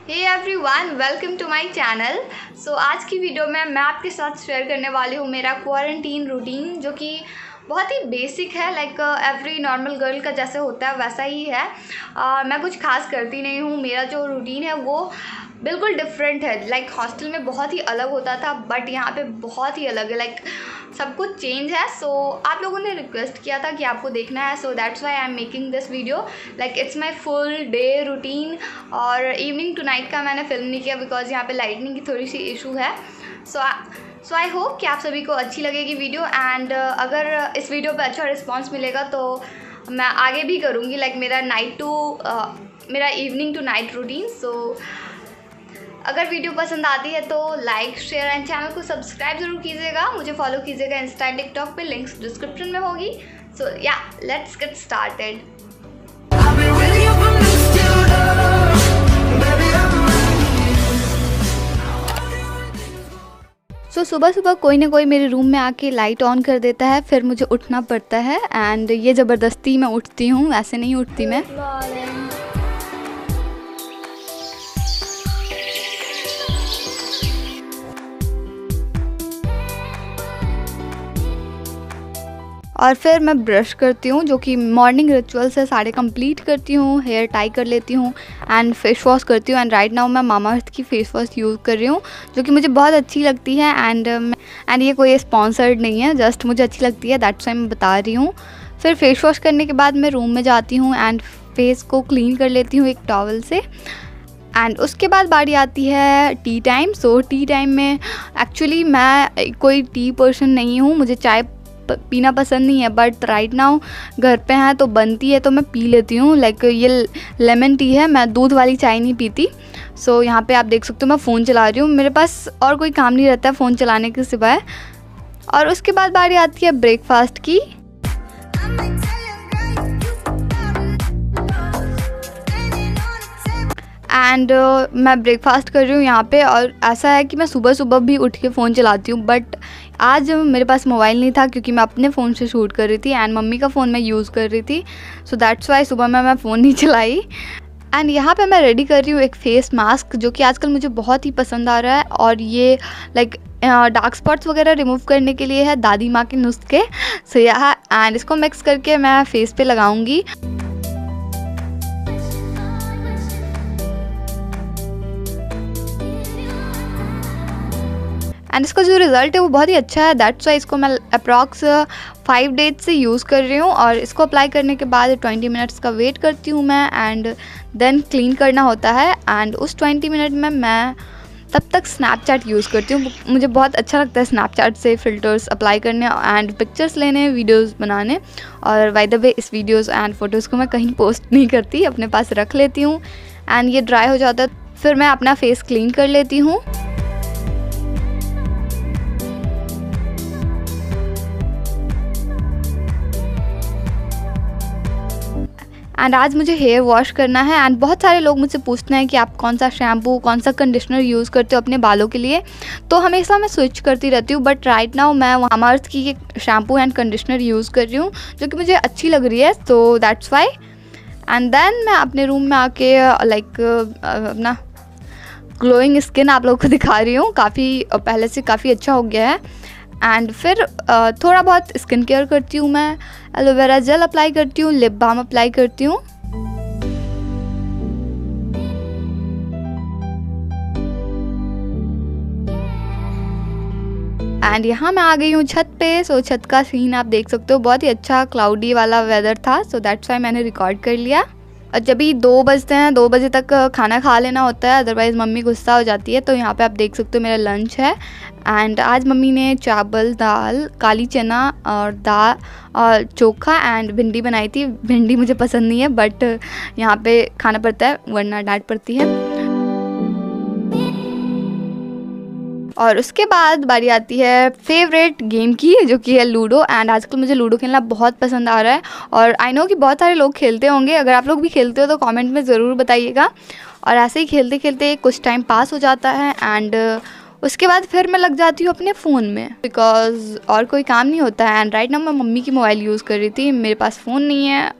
Hey everyone welcome to my channel so आज की video में मैं आपके साथ शेयर करने वाली हूँ मेरा क्वारंटीन रूटीन जो कि बहुत ही बेसिक है लाइक एवरी नॉर्मल गर्ल का जैसे होता है वैसा ही है। Uh, मैं कुछ खास करती नहीं हूँ मेरा जो रूटीन है वो बिल्कुल डिफरेंट है। लाइक like, हॉस्टल में बहुत ही अलग होता था बट यहाँ पे बहुत ही अलग है। लाइक like, सब कुछ चेंज है. सो so, आप लोगों ने रिक्वेस्ट किया था कि आपको देखना है. So that's why I am making this video like it's my full day routine और इवनिंग टू नाइट का मैंने फ़िल्म नहीं किया बिकॉज़ यहाँ पे लाइटनिंग की थोड़ी सी इशू है. सो so, सो आई होप कि आप सभी को अच्छी लगेगी वीडियो एंड uh, अगर इस वीडियो पर अच्छा रिस्पॉन्स मिलेगा तो मैं आगे भी करूँगी. लाइक like, मेरा नाइट टू uh, मेरा evening to night routine so अगर वीडियो पसंद आती है तो लाइक शेयर एंड चैनल को सब्सक्राइब ज़रूर कीजिएगा। मुझे फॉलो कीजिएगा इंस्टा टिकटॉक पे लिंक्स डिस्क्रिप्शन में होगी। सो या लेट्स गेट स्टार्टेड so, सुबह सुबह कोई ना कोई मेरे रूम में आके लाइट ऑन कर देता है फिर मुझे उठना पड़ता है। एंड ये ज़बरदस्ती मैं उठती हूँ वैसे नहीं उठती मैं। और फिर मैं ब्रश करती हूँ, जो कि मॉर्निंग रिचुअल से सारे कंप्लीट करती हूँ हेयर टाई कर लेती हूँ एंड फेस वॉश करती हूँ एंड राइट नाउ मैं मामा अर्थ की फेस वॉश यूज़ कर रही हूँ, जो कि मुझे बहुत अच्छी लगती है एंड एंड ये कोई स्पॉन्सर्ड नहीं है जस्ट मुझे अच्छी लगती है दैट्स वाई मैं बता रही हूँ। फिर फेस वॉश करने के बाद मैं रूम में जाती हूँ एंड फेस को क्लीन कर लेती हूँ एक टॉवल से एंड उसके बाद बारी आती है tea time so tea time में एक्चुअली मैं कोई टी पर्सन नहीं हूँ, मुझे चाय पीना पसंद नहीं है बट राइट नाउ घर पे हैं तो बनती है तो मैं पी लेती हूँ। लाइक ये लेमन टी है मैं दूध वाली चाय नहीं पीती। सो so, यहाँ पे आप देख सकते हो मैं फ़ोन चला रही हूँ। मेरे पास और कोई काम नहीं रहता है फ़ोन चलाने के सिवाय। और उसके बाद बारी आती है ब्रेकफास्ट की। एंड uh, मैं ब्रेकफास्ट कर रही हूँ यहाँ पे और ऐसा है कि मैं सुबह सुबह भी उठ के फ़ोन चलाती हूँ बट आज मेरे पास मोबाइल नहीं था क्योंकि मैं अपने फ़ोन से शूट कर रही थी एंड मम्मी का फ़ोन मैं यूज़ कर रही थी। सो दैट्स वाई सुबह में मैं फ़ोन नहीं चलाई। एंड यहाँ पे मैं रेडी कर रही हूँ एक फ़ेस मास्क जो कि आजकल मुझे बहुत ही पसंद आ रहा है और ये लाइक डार्क स्पॉट्स वगैरह रिमूव करने के लिए है दादी माँ के नुस्खे। सो यह एंड इसको मिक्स करके मैं फेस पे लगाऊँगी। एंड इसका जो रिज़ल्ट है वो बहुत ही अच्छा है. दैट्स वाई इसको मैं अप्रॉक्स फाइव डेज़ से यूज़ कर रही हूँ और इसको अप्लाई करने के बाद ट्वेंटी मिनट्स का वेट करती हूँ मैं एंड देन क्लीन करना होता है. एंड उस ट्वेंटी मिनट में मैं तब तक स्नैपचैट यूज़ करती हूँ. मुझे बहुत अच्छा लगता है स्नैपचैट से फ़िल्टर्स अप्लाई करने एंड पिक्चर्स लेने वीडियोस बनाने. और वाई द वे इस वीडियोस एंड फ़ोटोज़ को मैं कहीं पोस्ट नहीं करती. अपने पास रख लेती हूँ. एंड ये ड्राई हो जाता है. फिर मैं अपना फेस क्लीन कर लेती हूँ. एंड आज मुझे हेयर वॉश करना है एंड बहुत सारे लोग मुझसे पूछते हैं कि आप कौन सा शैम्पू कौन सा कंडीशनर यूज़ करते हो अपने बालों के लिए। तो हमेशा मैं स्विच करती रहती हूँ बट राइट नाउ मैं हमार्थ की एक शैम्पू एंड कंडीशनर यूज़ कर रही हूँ, जो कि मुझे अच्छी लग रही है तो दैट्स वाई एंड देन मैं अपने रूम में आके लाइक अपना ग्लोइंग स्किन आप लोगों को दिखा रही हूँ, काफ़ी, पहले से काफ़ी अच्छा हो गया है। एंड फिर थोड़ा बहुत स्किन केयर करती हूँ मैं एलोवेरा जेल अप्लाई करती हूँ लिप बाम अप्लाई करती हूँ। एंड यहाँ मैं आ गई हूँ छत पे सो छत का सीन आप देख सकते हो, बहुत ही अच्छा क्लाउडी वाला वेदर था सो दैट्स वाई मैंने रिकॉर्ड कर लिया। जब भी दो बजते हैं, दो बजे तक खाना खा लेना होता है अदरवाइज़ मम्मी गुस्सा हो जाती है। तो यहाँ पे आप देख सकते हो मेरा लंच है। एंड आज मम्मी ने चावल, दाल, काली चना और दाल और चोखा एंड भिंडी बनाई थी। भिंडी मुझे पसंद नहीं है बट यहाँ पे खाना पड़ता है, वरना डांट पड़ती है। और उसके बाद बारी आती है फेवरेट गेम की, जो कि है लूडो एंड आजकल मुझे लूडो खेलना बहुत पसंद आ रहा है। और आई नो कि बहुत सारे लोग खेलते होंगे। अगर आप लोग भी खेलते हो तो कमेंट में ज़रूर बताइएगा। और ऐसे ही खेलते खेलते कुछ टाइम पास हो जाता है। एंड उसके बाद फिर मैं लग जाती हूँ अपने फ़ोन में। बिकॉज़ और कोई काम नहीं होता है। एंड राइट ना मैं मम्मी की मोबाइल यूज़ कर रही थी। मेरे पास फ़ोन नहीं है।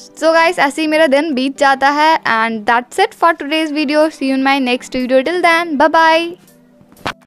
सो गाइस ऐसे ही मेरा दिन बीत जाता है and that's it for today's video see in my next video till then bye bye